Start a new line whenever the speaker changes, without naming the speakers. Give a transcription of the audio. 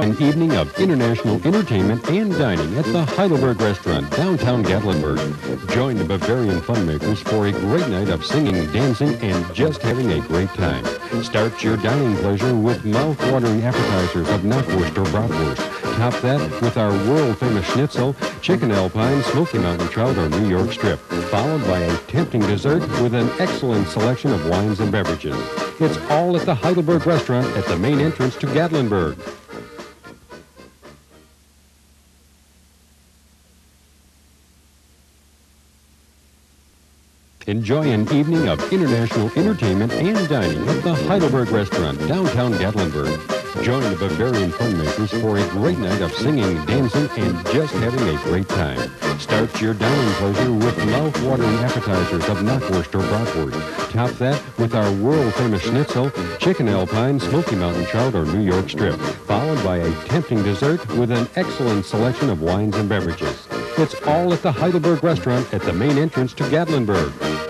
An evening of international entertainment and dining at the Heidelberg Restaurant, downtown Gatlinburg. Join the Bavarian Funmakers for a great night of singing, dancing, and just having a great time. Start your dining pleasure with mouth-watering appetizers of knockwurst or bratwurst. Top that with our world-famous schnitzel, chicken alpine, smoky mountain trout, or New York strip. Followed by a tempting dessert with an excellent selection of wines and beverages. It's all at the Heidelberg Restaurant at the main entrance to Gatlinburg. Enjoy an evening of international entertainment and dining at the Heidelberg Restaurant, downtown Gatlinburg. Join the Bavarian Funmakers for a great night of singing, dancing, and just having a great time. Start your dining pleasure with mouth-watering appetizers of knockwurst or bratwurst. Top that with our world-famous schnitzel, chicken alpine, smoky mountain trout, or New York strip. Followed by a tempting dessert with an excellent selection of wines and beverages. It's all at the Heidelberg Restaurant at the main entrance to Gatlinburg.